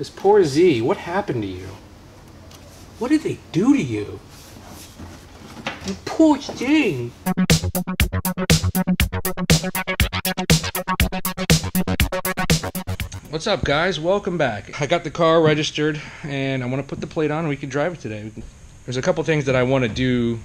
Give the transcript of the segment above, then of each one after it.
This poor Z, what happened to you? What did they do to you? You poor thing. What's up, guys? Welcome back. I got the car registered and I want to put the plate on and we can drive it today. There's a couple things that I want to do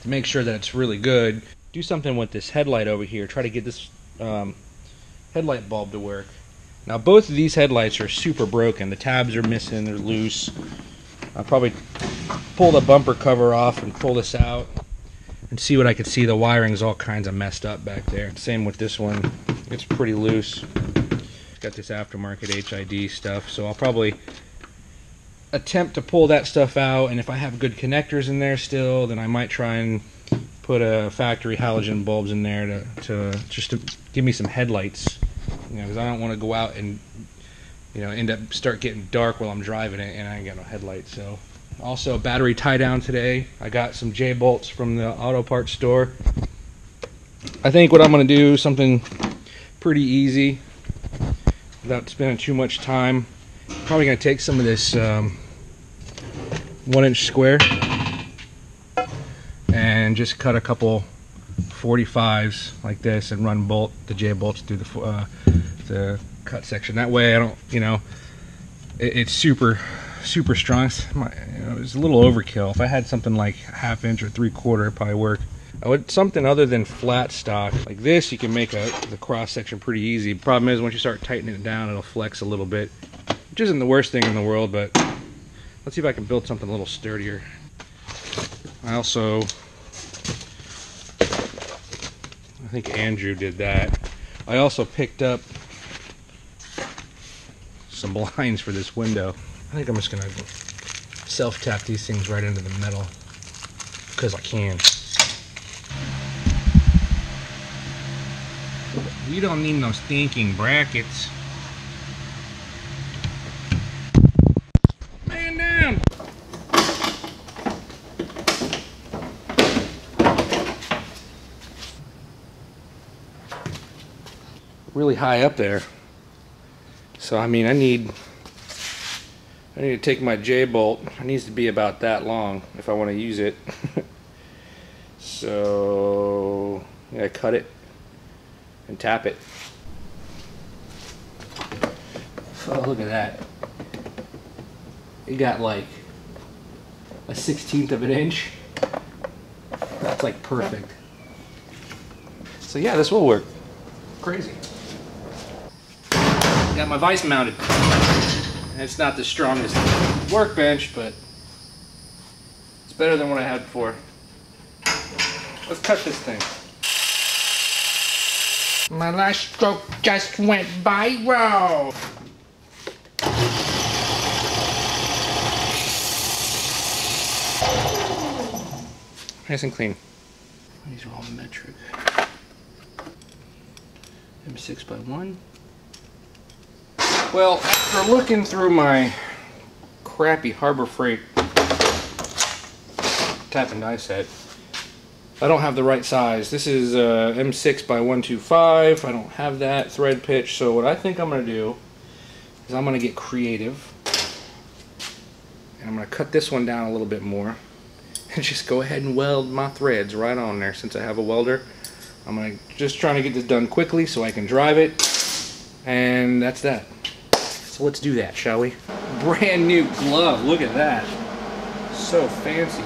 to make sure that it's really good. Do something with this headlight over here. Try to get this um, headlight bulb to work. Now, both of these headlights are super broken. The tabs are missing, they're loose. I'll probably pull the bumper cover off and pull this out and see what I can see. The wiring's all kinds of messed up back there. Same with this one. It's pretty loose. Got this aftermarket HID stuff, so I'll probably attempt to pull that stuff out. And if I have good connectors in there still, then I might try and put a factory halogen bulbs in there to, to just to give me some headlights. You know, because I don't want to go out and you know end up start getting dark while I'm driving it and I ain't got no headlights. So also battery tie down today. I got some J bolts from the auto parts store. I think what I'm going to do something pretty easy without spending too much time. Probably going to take some of this um, one inch square and just cut a couple 45s like this and run bolt the J bolts through the uh, the cut section. That way I don't, you know, it, it's super super strong. It's, my, you know, it's a little overkill. If I had something like half inch or three quarter, it'd probably work. I would something other than flat stock like this. You can make a the cross section pretty easy. Problem is, once you start tightening it down, it'll flex a little bit, which isn't the worst thing in the world. But let's see if I can build something a little sturdier. I also, I think Andrew did that. I also picked up some blinds for this window. I think I'm just gonna self tap these things right into the metal because I can. You don't need no stinking brackets. Man down! Really high up there. So I mean I need I need to take my J bolt. It needs to be about that long if I want to use it. so I cut it and tap it. Oh, look at that. It got like a 16th of an inch. That's like perfect. So yeah, this will work. Crazy. Got my vise mounted. And it's not the strongest workbench, but it's better than what I had before. Let's cut this thing. My last stroke just went viral. Nice and clean. These are all metric. M6 by 1. Well, after looking through my crappy Harbor Freight tap and die set, I don't have the right size. This is uh, M6 by 125. I don't have that thread pitch. So what I think I'm going to do is I'm going to get creative. And I'm going to cut this one down a little bit more. And just go ahead and weld my threads right on there since I have a welder. I'm to just trying to get this done quickly so I can drive it. And that's that. So let's do that, shall we? Brand new glove. Look at that. So fancy.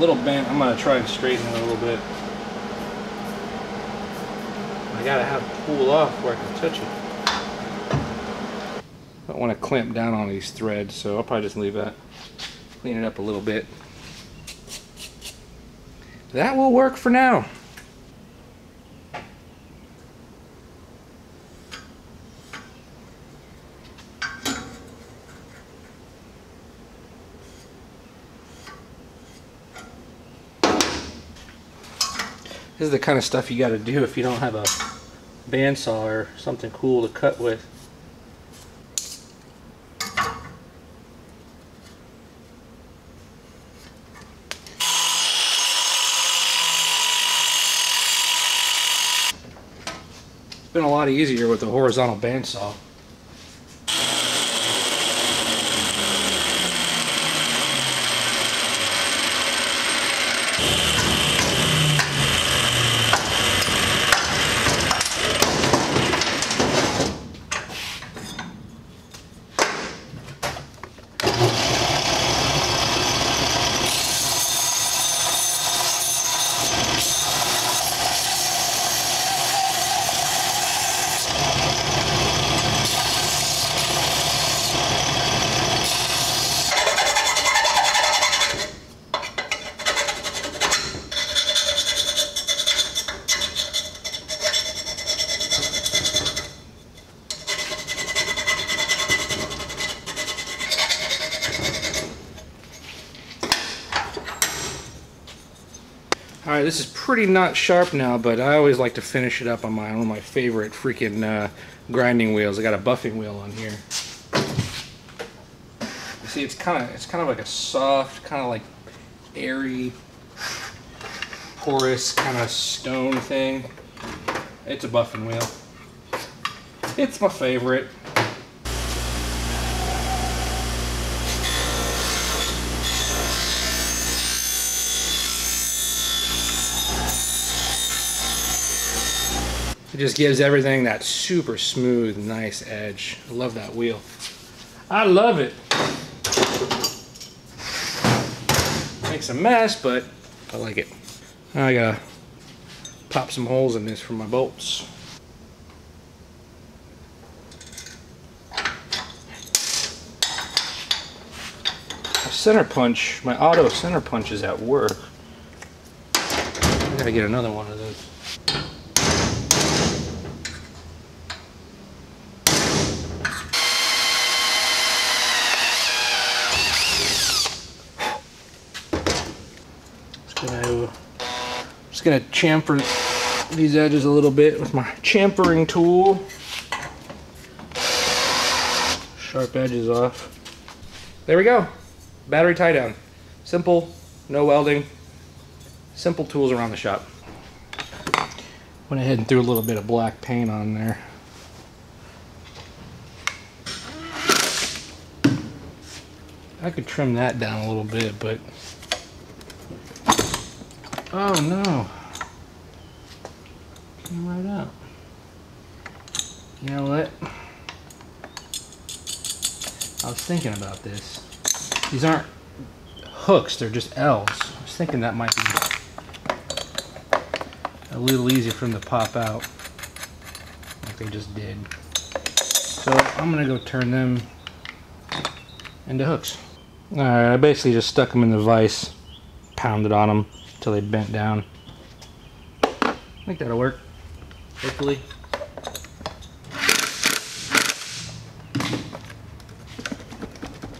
Little bent. I'm gonna try and straighten it a little bit. I gotta have it pull off where I can touch it. I don't want to clamp down on these threads, so I'll probably just leave that. Clean it up a little bit. That will work for now. This is the kind of stuff you got to do if you don't have a bandsaw or something cool to cut with. It's been a lot easier with a horizontal bandsaw. Pretty not sharp now, but I always like to finish it up on my one of my favorite freaking uh, grinding wheels. I got a buffing wheel on here. You see, it's kind of it's kind of like a soft, kind of like airy, porous kind of stone thing. It's a buffing wheel. It's my favorite. Just gives everything that super smooth, nice edge. I love that wheel. I love it. Makes a mess, but I like it. I gotta pop some holes in this for my bolts. Center punch, my auto center punch is at work. I gotta get another one of those. gonna just gonna chamfer these edges a little bit with my chamfering tool. Sharp edges off. There we go. Battery tie down. Simple, no welding. Simple tools around the shop. Went ahead and threw a little bit of black paint on there. I could trim that down a little bit, but Oh no. Came right out. You know what? I was thinking about this. These aren't hooks, they're just L's. I was thinking that might be a little easier for them to pop out like they just did. So I'm gonna go turn them into hooks. Alright, I basically just stuck them in the vise, pounded on them until they bent down. I think that'll work, hopefully.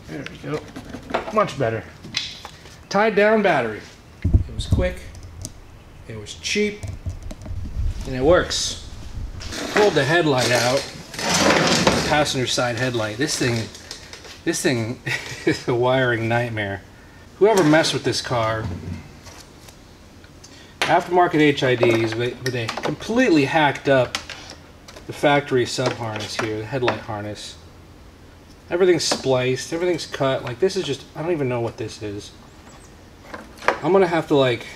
There we go. Much better. Tied down battery. It was quick, it was cheap, and it works. Pulled the headlight out, passenger side headlight. This thing, this thing is a wiring nightmare. Whoever messed with this car aftermarket HIDs, but, but they completely hacked up the factory sub harness here, the headlight harness. Everything's spliced, everything's cut. Like this is just, I don't even know what this is. I'm gonna have to like,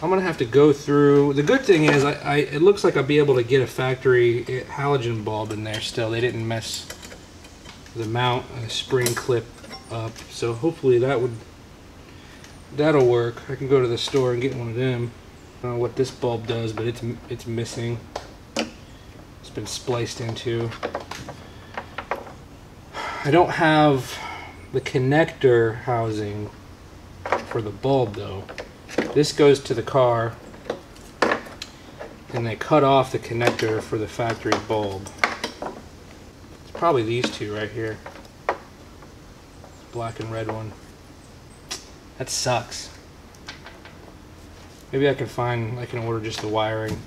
I'm gonna have to go through. The good thing is, I, I it looks like I'll be able to get a factory eh, halogen bulb in there still. They didn't mess the mount and the spring clip up, so hopefully that would that'll work. I can go to the store and get one of them. I don't know what this bulb does, but it's it's missing. It's been spliced into. I don't have the connector housing for the bulb though. This goes to the car and they cut off the connector for the factory bulb. It's probably these two right here. Black and red one. That sucks. Maybe I can find, I can order just the wiring.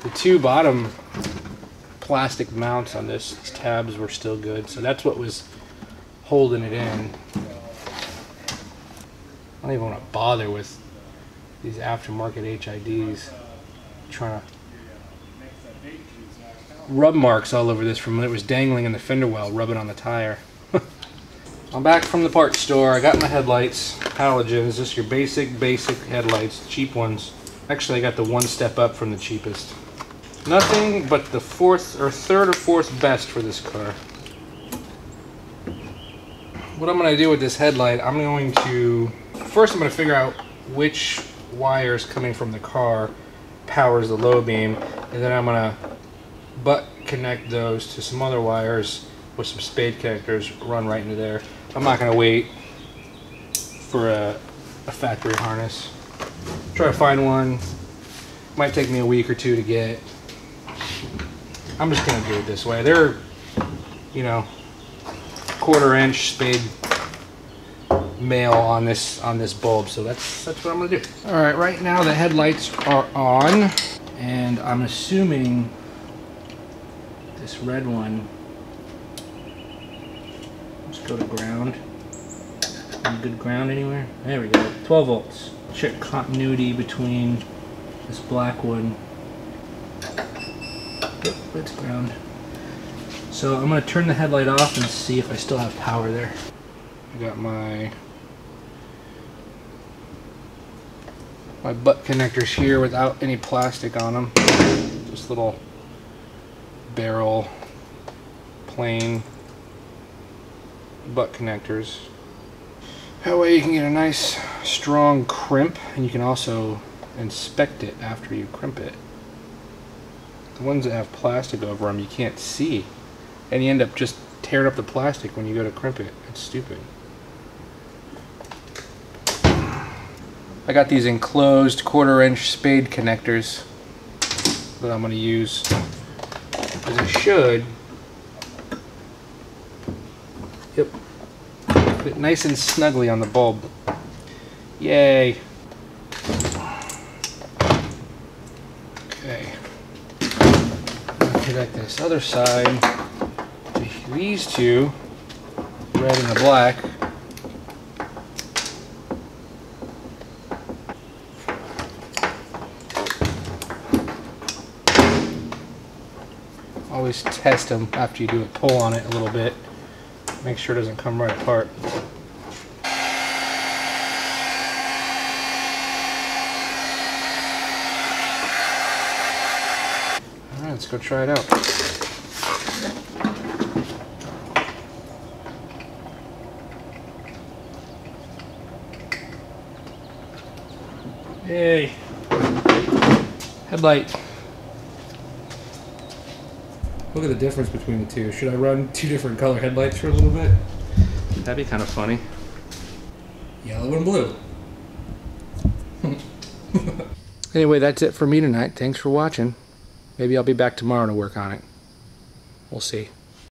The two bottom plastic mounts on this tabs were still good, so that's what was holding it in. I don't even want to bother with these aftermarket HIDs. trying to rub marks all over this from when it was dangling in the fender well, rubbing on the tire. I'm back from the parts store. I got my headlights, halogens, just your basic, basic headlights, cheap ones. Actually, I got the one step up from the cheapest. Nothing but the fourth or third or fourth best for this car. What I'm going to do with this headlight, I'm going to... First, I'm going to figure out which wires coming from the car powers the low beam. And then I'm going to butt connect those to some other wires with some spade connectors run right into there. I'm not to wait for a, a factory harness. Try to find one. Might take me a week or two to get. I'm just gonna do it this way. They're, you know, quarter inch spade male on this on this bulb, so that's that's what I'm gonna do. All right, right now the headlights are on, and I'm assuming this red one. Go to ground. Good ground anywhere? There we go. 12 volts. Check continuity between this black one Yep, it's ground. So I'm going to turn the headlight off and see if I still have power there. I got my my butt connectors here without any plastic on them. Just little barrel plain butt connectors. That way you can get a nice strong crimp and you can also inspect it after you crimp it. The ones that have plastic over them you can't see. And you end up just tearing up the plastic when you go to crimp it. It's stupid. I got these enclosed quarter inch spade connectors that I'm going to use. Because it should. Fit nice and snugly on the bulb. Yay. Okay. connect this other side these two, red and the black. Always test them after you do a pull on it a little bit. Make sure it doesn't come right apart. Alright, let's go try it out. Yay. Headlight. Look at the difference between the two. Should I run two different color headlights for a little bit? That'd be kind of funny. Yellow and blue. anyway, that's it for me tonight. Thanks for watching. Maybe I'll be back tomorrow to work on it. We'll see.